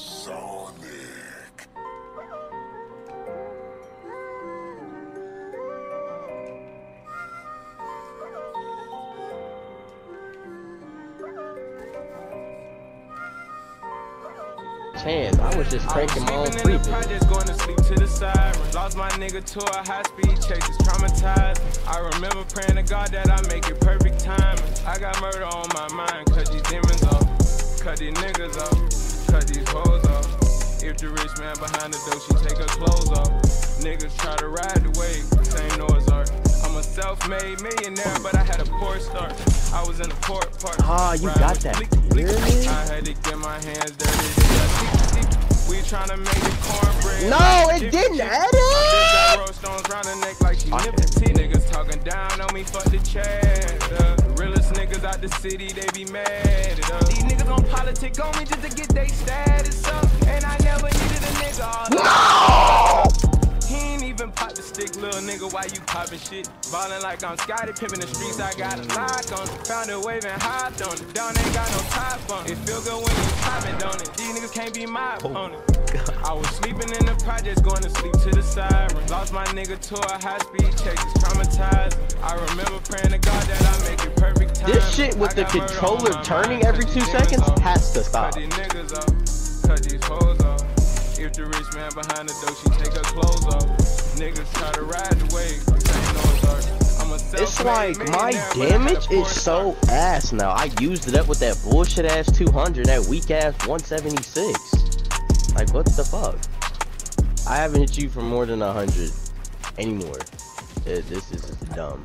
Sonic. Chance, I was just cranking my own going to sleep to the. Lost my nigga to a high speed chase. Traumatized. I remember praying to God that I make it perfect. I got murder on my mind, these demons. Cut these niggas cut these hoes off. If the rich man behind the door, she take her clothes off. Niggas try to ride the wave, same. I'm a self-made millionaire, but I had a poor start. I was in the port park. Ah, you got that flick, flick. clearly? I had to get my hands dirty. They got sticky, sticky. We tryna make it cornbread. No, it didn't chick. add Bitch roll stones round her neck like she. Niggas talking down on me, fuck the chat. The out the city, they be mad at us. These niggas on politic on me just to get they status up. And I never needed a nigga all He ain't even pop the stick, little nigga. Why you poppin' shit? Ballin' like I'm Scotty, pimpin' the streets. I got a lock on it. Found a wave and hopped on it. Down ain't got no top on it. It feel good when you poppin', don't it? These niggas can't be oh, on it. I was sleeping in the projects, going to sleep to the siren. Lost my nigga to a high speed chase, it's traumatized. Shit with the got murder on controller turning every two seconds has to stop. Cut these niggas off, cut these hoes off. If the rich man behind the door, she take her clothes off. Niggas try to ride the wave, same Noah's Ark. I'm a It's like my millionaire, but I had a damage is so ass now. I used it up with that bullshit ass 200, that weak ass 176. Like what the fuck? I haven't hit you for more than 100 anymore. This is dumb.